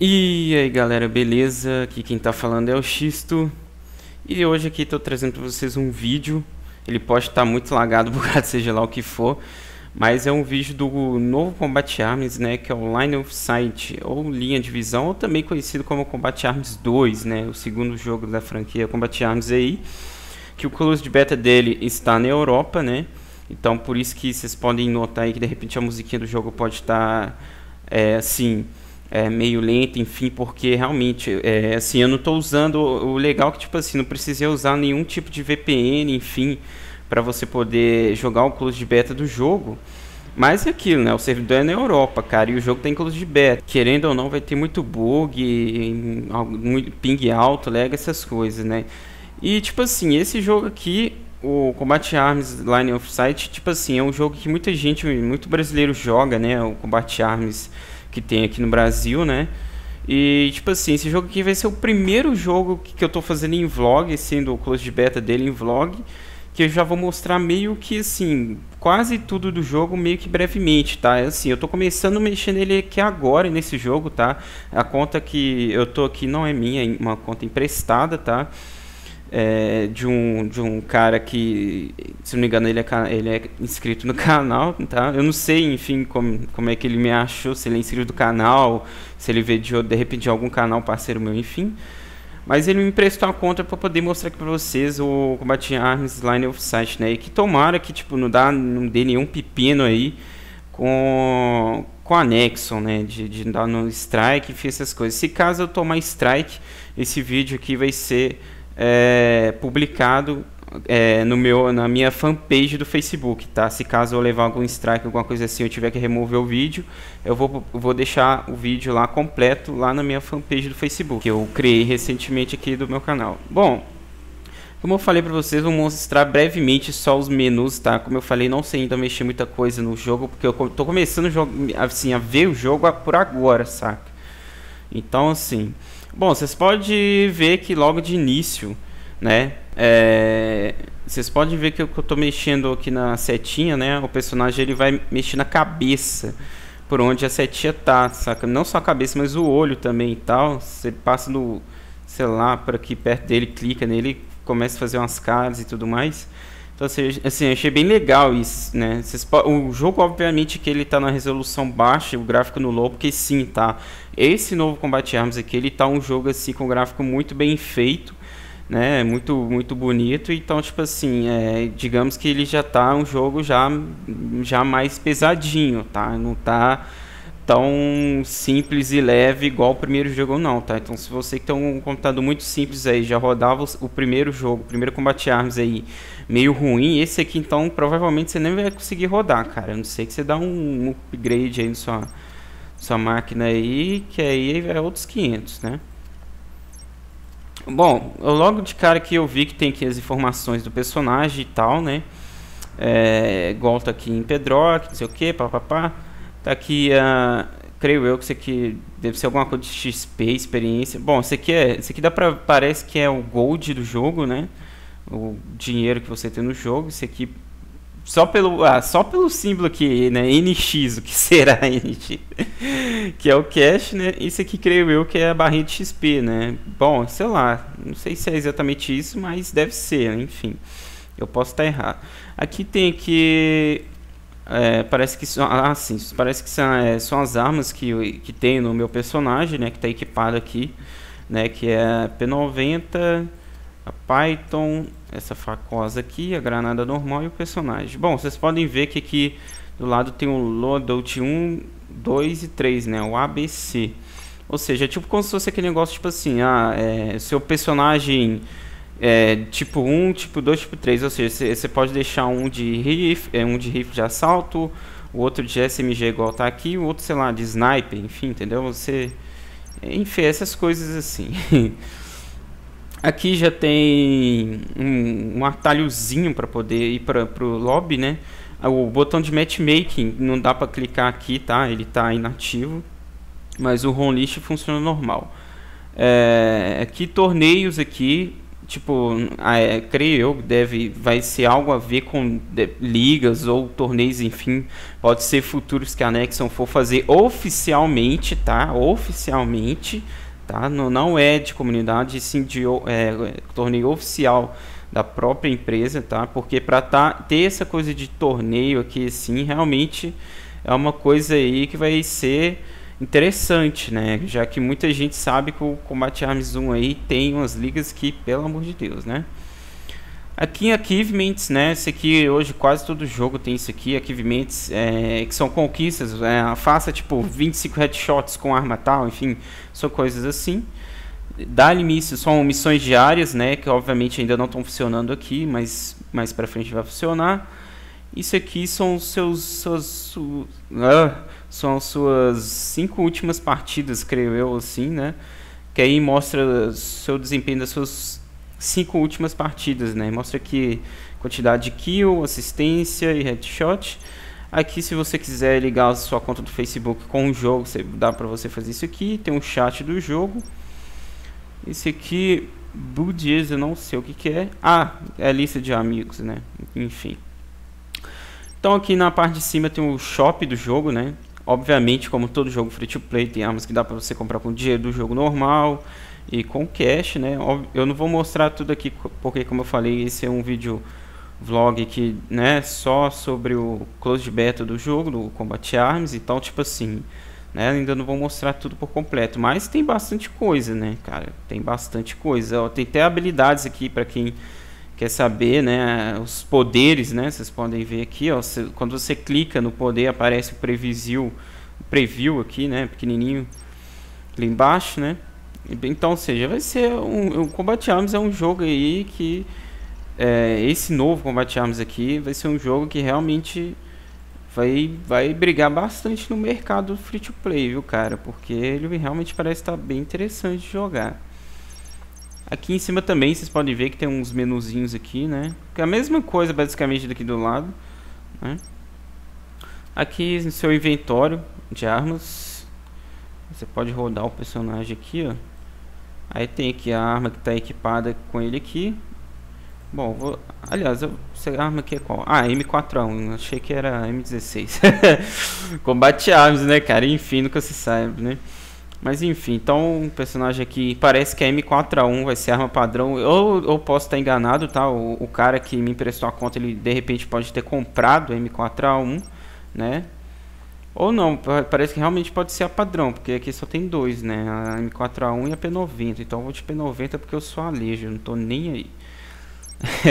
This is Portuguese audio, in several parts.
E aí galera, beleza? Aqui quem tá falando é o Xisto E hoje aqui tô trazendo pra vocês um vídeo Ele pode estar tá muito lagado causa seja lá o que for Mas é um vídeo do novo Combat Arms, né? Que é o Line of Sight ou Linha de Visão Ou também conhecido como Combat Arms 2, né? O segundo jogo da franquia Combat Arms aí Que o close beta dele está na Europa, né? Então por isso que vocês podem notar aí que de repente a musiquinha do jogo pode estar tá, é, assim é, meio lenta, enfim, porque realmente, é, assim, eu não estou usando, o legal é que, tipo assim, não precisei usar nenhum tipo de VPN, enfim, para você poder jogar o close beta do jogo, mas é aquilo, né, o servidor é na Europa, cara, e o jogo tem close de beta, querendo ou não, vai ter muito bug, muito ping alto, lega, essas coisas, né, e, tipo assim, esse jogo aqui, o Combat Arms Line of Sight, tipo assim, é um jogo que muita gente, muito brasileiro joga, né, o Combat Arms que tem aqui no Brasil, né? E, tipo assim, esse jogo aqui vai ser o primeiro jogo que, eu tô fazendo em vlog, sendo o close de beta dele em vlog, que eu já vou mostrar meio que, assim, quase tudo do jogo meio que brevemente, tá? Assim, eu tô começando a mexer nele aqui agora, nesse jogo, tá? A conta que eu tô aqui não é minha, é uma conta emprestada, tá? É, de, um, de um cara que, se não me engano, ele é, ele é inscrito no canal, tá? Eu não sei, enfim, como, como é que ele me achou, se ele é inscrito do canal, se ele vê de, de repente de algum canal parceiro meu, enfim. Mas ele me emprestou a conta para poder mostrar aqui para vocês o Combat Arms Line of Sight, né? E que tomara que, tipo, não, dá, não dê nenhum pepino aí com, com a Nexon, né? De, de dar no strike, enfim, essas coisas. Se caso eu tomar strike, esse vídeo aqui vai ser é, publicado é, no meu, na minha fanpage do Facebook, tá? Se caso eu levar algum strike, alguma coisa assim, eu tiver que remover o vídeo, eu vou, vou deixar o vídeo lá completo lá na minha fanpage do Facebook, que eu criei recentemente aqui do meu canal. Bom, como eu falei para vocês, vou mostrar brevemente só os menus, tá? Como eu falei, não sei ainda mexer muita coisa no jogo, porque eu tô começando assim, a ver o jogo por agora, saca? Então, assim, Bom, vocês podem ver que logo de início, né? É, vocês podem ver que eu estou mexendo aqui na setinha, né? O personagem ele vai mexer na cabeça, por onde a setinha tá, saca? Não só a cabeça, mas o olho também e tal. Você passa no, sei lá, por aqui perto dele, clica nele, começa a fazer umas caras e tudo mais. Então, assim, assim achei bem legal isso, né? O jogo, obviamente, que ele tá na resolução baixa, o gráfico no low, porque sim, tá? Esse novo Combat Arms aqui, ele tá um jogo, assim, com gráfico muito bem feito, né? Muito, muito bonito. Então, tipo assim, é, digamos que ele já tá um jogo já, já mais pesadinho, tá? Não tá tão simples e leve igual o primeiro jogo não, tá? Então se você que tem um computador muito simples aí, já rodava o primeiro jogo, o primeiro Combat Arms aí, meio ruim, esse aqui então provavelmente você nem vai conseguir rodar, cara. A não sei que você dá um upgrade aí na sua, sua máquina aí, que aí é outros 500, né? Bom, logo de cara que eu vi que tem aqui as informações do personagem e tal, né? É, igual tá aqui em Pedrock, não sei o que, papapá. Tá aqui, uh, creio eu que isso aqui deve ser alguma coisa de XP, experiência. Bom, isso aqui é, isso aqui dá pra, parece que é o gold do jogo, né? O dinheiro que você tem no jogo. Isso aqui só pelo, ah, só pelo símbolo aqui, né? NX, o que será NX? que é o cash, né? Isso aqui creio eu que é a barrinha de XP, né? Bom, sei lá, não sei se é exatamente isso, mas deve ser, enfim. Eu posso estar errado. Aqui tem aqui é, parece que são, ah, sim, parece que são, é, são as armas que, que tem no meu personagem, né, que está equipado aqui, né, que é a P90, a Python, essa facosa aqui, a granada normal e o personagem. Bom, vocês podem ver que aqui do lado tem o loadout 1, 2 e 3, né, o ABC. Ou seja, é tipo como se fosse aquele negócio tipo assim, ah, é, seu personagem é, tipo 1, tipo 2, tipo 3, ou seja, você pode deixar um de rifle, é, um de rifle de assalto, o outro de SMG igual tá aqui, o outro, sei lá, de sniper, enfim, entendeu? Você enfim, essas coisas assim. aqui já tem um, um atalhozinho para poder ir para o lobby, né? O botão de matchmaking não dá para clicar aqui, tá? Ele tá inativo, mas o home list funciona normal. É, aqui torneios aqui tipo, é, creio eu, deve, vai ser algo a ver com de, ligas ou torneios, enfim, pode ser futuros que a Nexon for fazer oficialmente, tá? Oficialmente, tá? Não, não é de comunidade, sim de é, torneio oficial da própria empresa, tá? Porque para tá, ter essa coisa de torneio aqui, sim, realmente é uma coisa aí que vai ser interessante, né? Já que muita gente sabe que o Combat Arms 1 aí tem umas ligas que, pelo amor de Deus, né? Aqui em Achievements, né? Esse aqui, hoje quase todo jogo tem isso aqui, Achievements, é, que são conquistas, é, faça tipo 25 headshots com arma tal, enfim, são coisas assim. Dá início, são missões diárias, né? Que obviamente ainda não estão funcionando aqui, mas mais pra frente vai funcionar. Isso aqui são seus, seus, uh, são as suas cinco últimas partidas, creio eu, assim, né? Que aí mostra seu desempenho das suas cinco últimas partidas, né? Mostra aqui quantidade de kill, assistência e headshot. Aqui, se você quiser ligar a sua conta do Facebook com o jogo, dá para você fazer isso aqui. Tem um chat do jogo. Esse aqui, Budies, eu não sei o que, que é. Ah, é a lista de amigos, né? Enfim. Então aqui na parte de cima tem o shop do jogo, né? Obviamente, como todo jogo free to play, tem armas que dá para você comprar com dinheiro do jogo normal e com cash, né? Eu não vou mostrar tudo aqui porque, como eu falei, esse é um vídeo vlog que, né, só sobre o closed beta do jogo, do Combat Arms, então, tipo assim, né, ainda não vou mostrar tudo por completo, mas tem bastante coisa, né, cara? Tem bastante coisa. Tem até habilidades aqui para quem quer saber, né, os poderes, né, vocês podem ver aqui, ó, você, quando você clica no poder aparece o preview, preview aqui, né, pequenininho ali embaixo, né, então, ou seja, vai ser um, o Combat Arms é um jogo aí que é, esse novo Combat Arms aqui vai ser um jogo que realmente vai, vai brigar bastante no mercado free to play, viu, cara? Porque ele realmente parece estar bem interessante de jogar. Aqui em cima também vocês podem ver que tem uns menuzinhos aqui, né? É a mesma coisa basicamente daqui do lado, né? Aqui no seu inventório de armas, você pode rodar o personagem aqui, ó. Aí tem aqui a arma que está equipada com ele aqui. Bom, vou... aliás, eu... essa arma aqui é qual? Ah, M4A1, achei que era M16. Combate armas, né, cara? Enfim, nunca se sabe, né? Mas enfim, então o personagem aqui parece que é M4A1, vai ser arma padrão. Eu, eu posso estar enganado, tá? O, o, cara que me emprestou a conta, ele de repente pode ter comprado M4A1, né? Ou não, parece que realmente pode ser a padrão, porque aqui só tem dois, né? A M4A1 e a P90. Então eu vou de P90 porque eu sou alejo, não tô nem aí.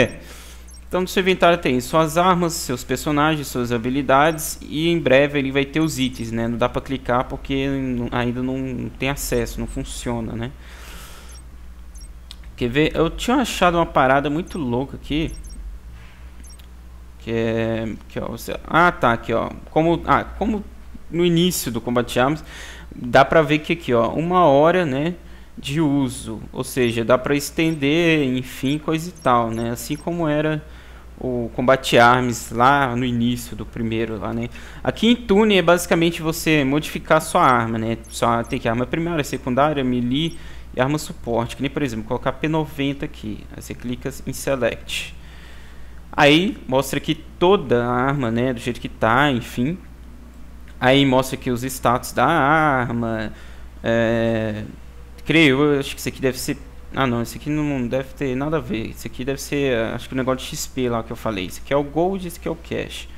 Então no seu inventário tem suas armas, seus personagens, suas habilidades e em breve ele vai ter os itens, né? Não dá para clicar porque ainda não tem acesso, não funciona, né? Quer ver? Eu tinha achado uma parada muito louca aqui. Que é... Que, ó, você, ah, tá, aqui, ó. Como, ah, como no início do Combat Arms, dá pra ver que aqui, ó, uma hora, né? De uso, ou seja, dá para estender, enfim, coisa e tal, né? Assim como era o Combate Arms lá no início do primeiro lá, né? Aqui em Tune é basicamente você modificar sua arma, né? Só tem que arma primária, secundária, melee e arma suporte. Que nem, por exemplo, colocar P90 aqui. Aí você clica em Select. Aí mostra aqui toda a arma, né? Do jeito que tá, enfim. Aí mostra aqui os status da arma. É... Creio, eu acho que isso aqui deve ser ah não, esse aqui não deve ter nada a ver. Esse aqui deve ser, acho que o negócio de XP lá que eu falei. Esse aqui é o Gold, esse aqui é o Cash.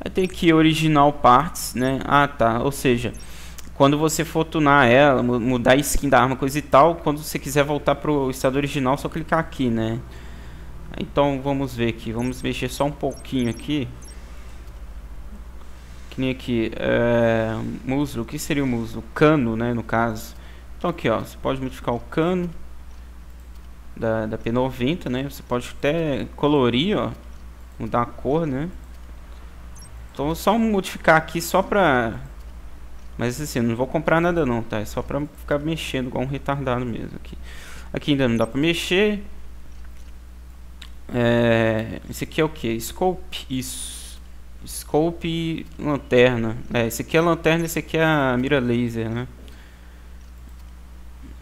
Aí tem aqui Original Parts, né? Ah tá, ou seja, quando você for tunar ela, mudar a skin da arma, coisa e tal, quando você quiser voltar pro estado original, só clicar aqui, né? Então vamos ver aqui, vamos mexer só um pouquinho aqui. Que nem aqui, é, muslo, o que seria o muslo? Cano, né, no caso. Então aqui, ó, você pode modificar o cano da, da P90, né? Você pode até colorir, ó, mudar a cor, né? Então vou só modificar aqui só pra... Mas assim, não vou comprar nada não, tá? É só pra ficar mexendo igual um retardado mesmo aqui. Aqui ainda não dá pra mexer. É... Esse aqui é o que? Scope? Isso. Scope lanterna. É, esse aqui é a lanterna, esse aqui é a mira laser, né?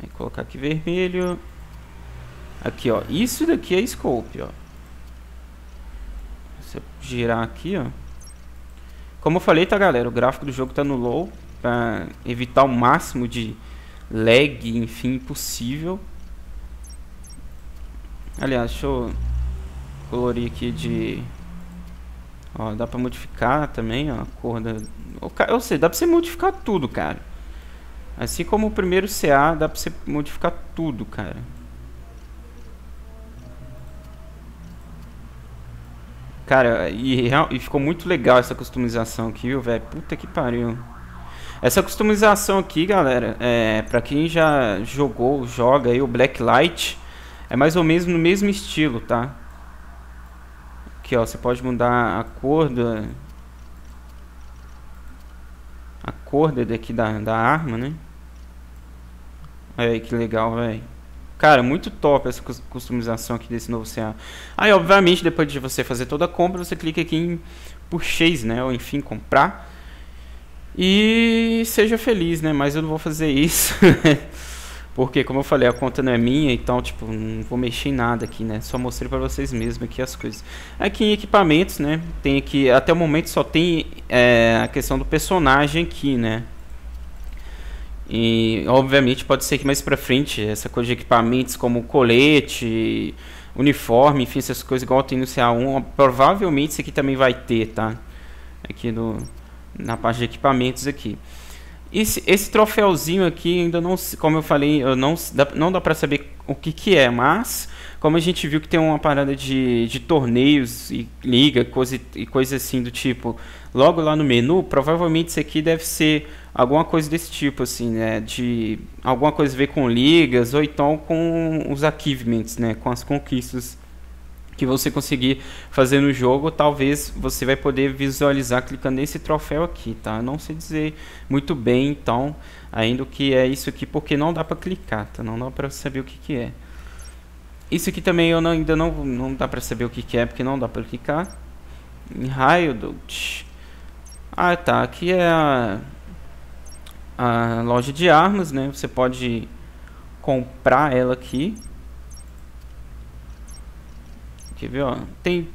Aí colocar aqui vermelho. Aqui, ó. Isso daqui é scope, ó. Se eu girar aqui, ó. Como eu falei, tá, galera? O gráfico do jogo tá no low. Pra evitar o máximo de lag, enfim, possível. Aliás, deixa eu colorir aqui de... Ó, dá pra modificar também, ó, a cor da... Eu sei, dá pra você modificar tudo, cara. Assim como o primeiro CA, dá pra você modificar tudo, cara. Cara, e, e ficou muito legal essa customização aqui, viu, velho? Puta que pariu. Essa customização aqui, galera, é, pra quem já jogou, joga aí o Blacklight, é mais ou menos no mesmo estilo, tá? Aqui, ó, você pode mudar a cor da... A cor daqui da, da arma, né? Olha aí que legal, velho. Cara, muito top essa customização aqui desse novo CA. Aí, obviamente, depois de você fazer toda a compra, você clica aqui em Purchase, né? Ou enfim, comprar. E seja feliz, né? Mas eu não vou fazer isso. Porque, como eu falei, a conta não é minha, então, tipo, não vou mexer em nada aqui, né? Só mostrei para vocês mesmo aqui as coisas. Aqui em equipamentos, né? Tem aqui, até o momento só tem é, a questão do personagem aqui, né? E obviamente pode ser que mais pra frente essa coisa de equipamentos como colete, uniforme, enfim, essas coisas igual tem no CA1, provavelmente isso aqui também vai ter, tá? Aqui no, na parte de equipamentos aqui. Esse, esse troféuzinho aqui ainda não, como eu falei, eu não, não dá pra saber o que que é, mas como a gente viu que tem uma parada de, de torneios e liga coisa, e coisa assim do tipo, logo lá no menu, provavelmente isso aqui deve ser alguma coisa desse tipo, assim, né? De alguma coisa a ver com ligas ou então com os achievements, né? Com as conquistas que você conseguir fazer no jogo, talvez você vai poder visualizar clicando nesse troféu aqui, tá? não sei dizer muito bem, então, ainda o que é isso aqui, porque não dá para clicar, tá? Não dá para saber o que que é. Isso aqui também eu não, ainda não, não dá para saber o que que é, porque não dá para clicar. Em raio. Ah, tá. Aqui é a a loja de armas, né? Você pode comprar ela aqui. Quer ver, ó? Tem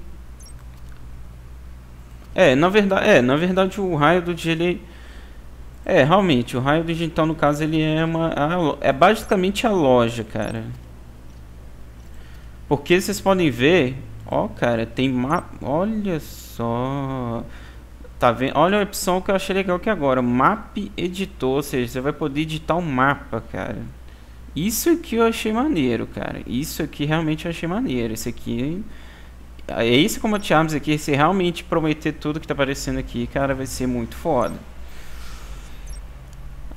É, na verdade, é, na verdade o raio do dia ele é, realmente, o raio digital no caso ele é uma é basicamente a loja, cara. Porque vocês podem ver, ó, cara, tem mapa, olha só. Tá vendo? Olha a opção que eu achei legal aqui agora. Map editor, ou seja, você vai poder editar um mapa, cara. Isso aqui eu achei maneiro, cara. Isso aqui realmente eu achei maneiro. Isso aqui... É eu te amo aqui. Se realmente prometer tudo que tá aparecendo aqui, cara, vai ser muito foda.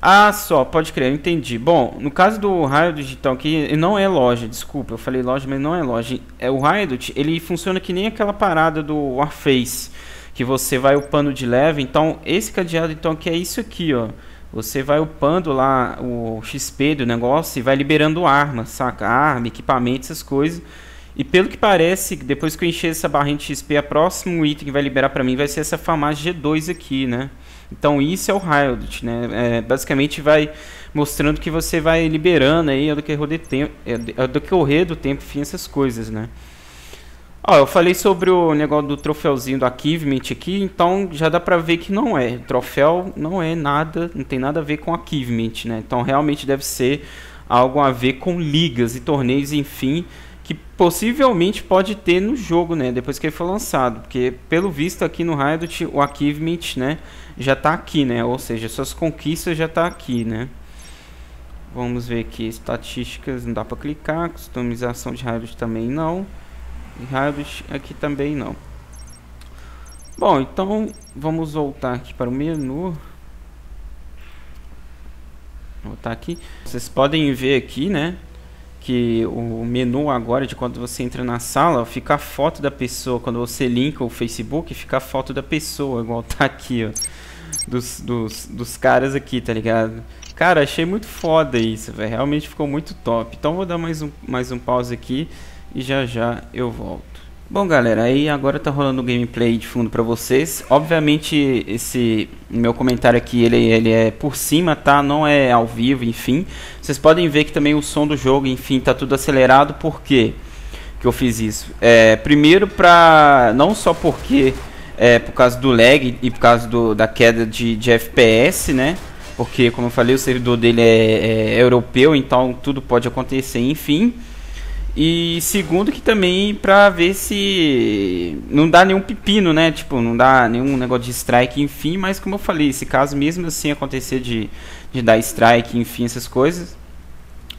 Ah, só, pode crer, eu entendi. Bom, no caso do Riot Digital aqui, não é loja, desculpa, eu falei loja, mas não é loja. É o Riot, ele funciona que nem aquela parada do Warface que você vai upando de leve. Então, esse cadeado então que é isso aqui, ó. Você vai upando lá o XP do negócio e vai liberando armas, saca? Arma, equipamento, essas coisas. E pelo que parece, depois que eu encher essa barrinha de XP, a próximo item que vai liberar para mim vai ser essa farmácia G2 aqui, né? Então isso é o Riot, né? É, basicamente vai mostrando que você vai liberando aí ao decorrer do tempo, ao decorrer do tempo, enfim, essas coisas, né? Ó, eu falei sobre o negócio do troféuzinho do Achievement aqui, então já dá pra ver que não é. Troféu não é nada, não tem nada a ver com Achievement, né? Então realmente deve ser algo a ver com ligas e torneios, enfim, que possivelmente pode ter no jogo, né? Depois que ele for lançado, porque pelo visto aqui no Riot o Achievement, né, já tá aqui, né? Ou seja, suas conquistas já tá aqui, né? Vamos ver aqui estatísticas, não dá para clicar, customização de Riot também não. Raros aqui também não. Bom, então vamos voltar aqui para o menu. Voltar aqui. Vocês podem ver aqui, né? Que o menu agora, de quando você entra na sala, fica a foto da pessoa. Quando você linka o Facebook, fica a foto da pessoa, igual tá aqui, ó. Dos, dos, dos caras aqui, tá ligado? Cara, achei muito foda isso, velho. Realmente ficou muito top. Então vou dar mais um, mais um pause aqui e já já eu volto. Bom, galera, aí agora tá rolando o gameplay de fundo para vocês. Obviamente, esse meu comentário aqui, ele, ele é por cima, tá? Não é ao vivo, enfim. Vocês podem ver que também o som do jogo, enfim, tá tudo acelerado. Por quê que eu fiz isso? É, primeiro, pra... não só porque... É, por causa do lag e por causa do, da queda de, de FPS, né? Porque, como eu falei, o servidor dele é, é europeu, então tudo pode acontecer, enfim. E segundo que também pra ver se não dá nenhum pepino, né? Tipo, não dá nenhum negócio de strike, enfim. Mas como eu falei, se caso mesmo assim acontecer de, de dar strike, enfim, essas coisas,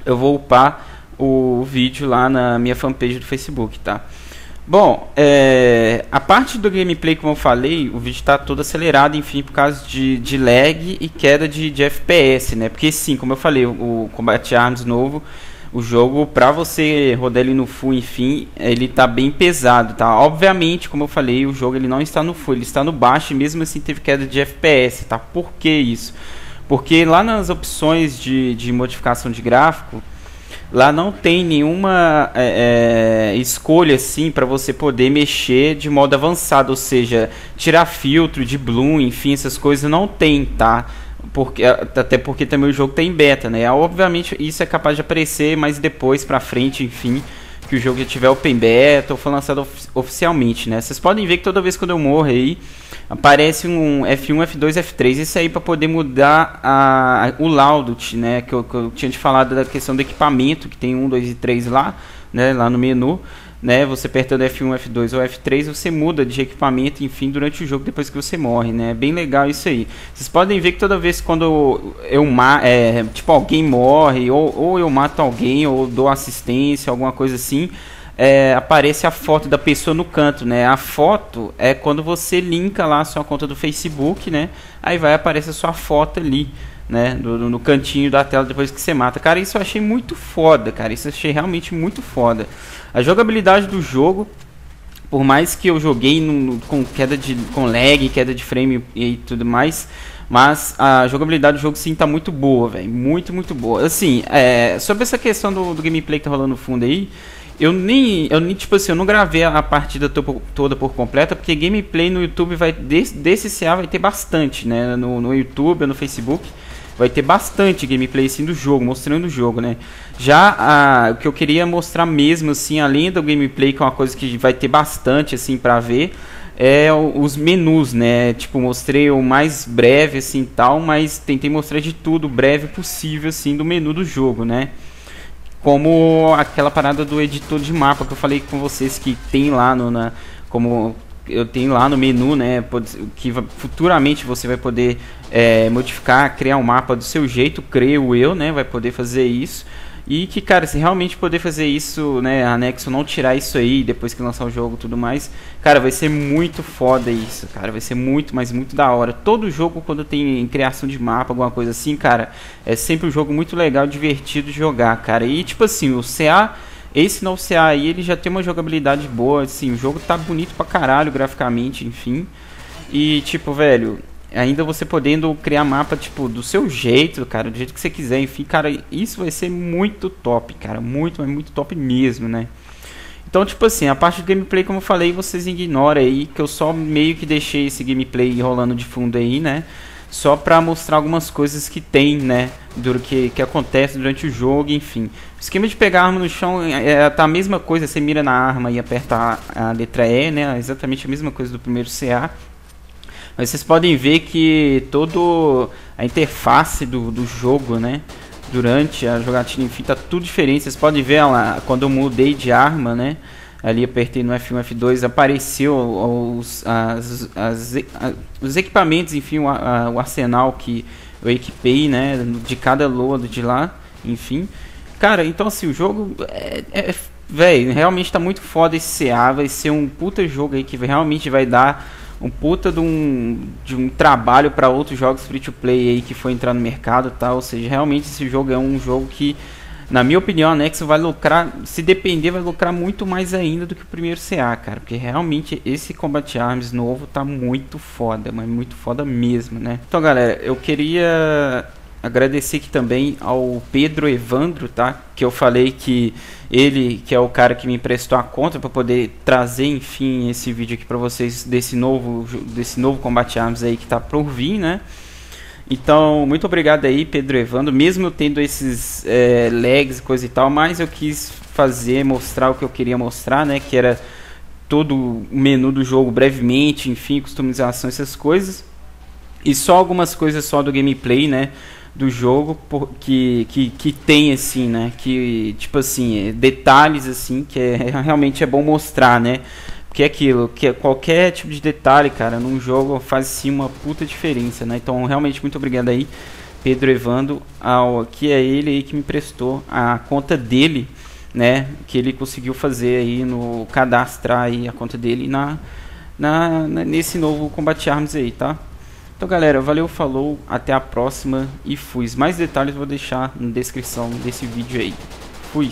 eu vou upar o vídeo lá na minha fanpage do Facebook, tá? Bom, é, a parte do gameplay, como eu falei, o vídeo está todo acelerado, enfim, por causa de, de lag e queda de, de FPS, né? Porque sim, como eu falei, o, o Combat Arms novo o jogo, pra você rodar ele no full, enfim, ele tá bem pesado, tá? Obviamente, como eu falei, o jogo ele não está no full, ele está no baixo e mesmo assim teve queda de FPS, tá? Por que isso? Porque lá nas opções de, de modificação de gráfico, lá não tem nenhuma é, é, escolha assim para você poder mexer de modo avançado, ou seja, tirar filtro de bloom, enfim, essas coisas não tem, tá? Porque, até porque também o jogo tem beta, né? Obviamente isso é capaz de aparecer mais depois pra frente, enfim, que o jogo já tiver open beta ou for lançado of oficialmente, né? Vocês podem ver que toda vez quando eu morro aí, aparece um F1, F2, F3, isso aí para poder mudar a, o laudut, né? Que eu, que eu tinha te falado da questão do equipamento, que tem 1, 2 e 3 lá, né? Lá no menu né? Você apertando F1, F2 ou F3, você muda de equipamento, enfim, durante o jogo depois que você morre, né? É bem legal isso aí. Vocês podem ver que toda vez quando eu é, tipo alguém morre ou, ou eu mato alguém ou dou assistência, alguma coisa assim, é, aparece a foto da pessoa no canto, né? A foto é quando você linka lá a sua conta do Facebook, né? Aí vai aparecer a sua foto ali né, no, no, cantinho da tela depois que você mata. Cara, isso eu achei muito foda, cara. Isso eu achei realmente muito foda. A jogabilidade do jogo, por mais que eu joguei no, no, com queda de com lag, queda de frame e tudo mais, mas a jogabilidade do jogo sim tá muito boa, velho, muito muito boa. Assim, é, sobre essa questão do, do, gameplay que tá rolando no fundo aí, eu nem, eu nem tipo assim, eu não gravei a partida to toda por completa, porque gameplay no YouTube vai desse, desse CA vai ter bastante, né, no, no YouTube, no Facebook vai ter bastante gameplay assim do jogo, mostrando o jogo, né? Já a, o que eu queria mostrar mesmo assim, além do gameplay, que é uma coisa que vai ter bastante assim para ver, é os menus, né? Tipo, mostrei o mais breve assim tal, mas tentei mostrar de tudo breve possível assim do menu do jogo, né? Como aquela parada do editor de mapa que eu falei com vocês que tem lá no na como eu tenho lá no menu, né, que futuramente você vai poder é, modificar, criar um mapa do seu jeito, creio eu, né, vai poder fazer isso. E que, cara, se realmente poder fazer isso, né, anexo não tirar isso aí depois que lançar o jogo e tudo mais, cara, vai ser muito foda isso, cara, vai ser muito, mas muito da hora. Todo jogo quando tem criação de mapa, alguma coisa assim, cara, é sempre um jogo muito legal, divertido de jogar, cara. E tipo assim, o CA esse novo CA aí, ele já tem uma jogabilidade boa, assim, o jogo tá bonito pra caralho graficamente, enfim. E, tipo, velho, ainda você podendo criar mapa, tipo, do seu jeito, cara, do jeito que você quiser, enfim, cara, isso vai ser muito top, cara, muito, muito top mesmo, né? Então, tipo assim, a parte do gameplay, como eu falei, vocês ignoram aí, que eu só meio que deixei esse gameplay rolando de fundo aí, né? Só para mostrar algumas coisas que tem, né, do que, que acontece durante o jogo, enfim. O esquema de pegar a arma no chão é, é tá a mesma coisa, você mira na arma e aperta a, a letra E, né, exatamente a mesma coisa do primeiro CA. Mas vocês podem ver que todo a interface do, do jogo, né, durante a jogatina, enfim, tá tudo diferente. Vocês podem ver lá, quando eu mudei de arma, né, ali apertei no F1, F2, apareceu os, as, as, as, os equipamentos, enfim, o, a, o, arsenal que eu equipei, né, de cada load de lá, enfim. Cara, então assim, o jogo é, é velho, realmente tá muito foda esse CA, vai ser um puta jogo aí que realmente vai dar um puta de um, de um trabalho para outros jogos free to play aí que foi entrar no mercado, tá? Ou seja, realmente esse jogo é um jogo que na minha opinião, a Nexo vai lucrar, se depender, vai lucrar muito mais ainda do que o primeiro CA, cara. Porque realmente esse Combat Arms novo tá muito foda, mas muito foda mesmo, né? Então, galera, eu queria agradecer aqui também ao Pedro Evandro, tá? Que eu falei que ele, que é o cara que me emprestou a conta para poder trazer, enfim, esse vídeo aqui para vocês desse novo, desse novo Combate Arms aí que tá por vir, né? Então, muito obrigado aí, Pedro Evandro. Mesmo tendo esses é, lags e coisa e tal, mas eu quis fazer, mostrar o que eu queria mostrar, né? Que era todo o menu do jogo brevemente, enfim, customização, essas coisas. E só algumas coisas só do gameplay, né? Do jogo que, que, que tem assim, né? Que, tipo assim, detalhes assim, que é, realmente é bom mostrar, né? Porque é aquilo, que é qualquer tipo de detalhe, cara, num jogo faz sim uma puta diferença, né? Então, realmente, muito obrigado aí, Pedro Evando, ao, que é ele aí que me prestou a conta dele, né? Que ele conseguiu fazer aí no cadastrar aí a conta dele na, na, na nesse novo Combate Arms aí, tá? Então, galera, valeu, falou, até a próxima e fui. Mais detalhes vou deixar na descrição desse vídeo aí. Fui.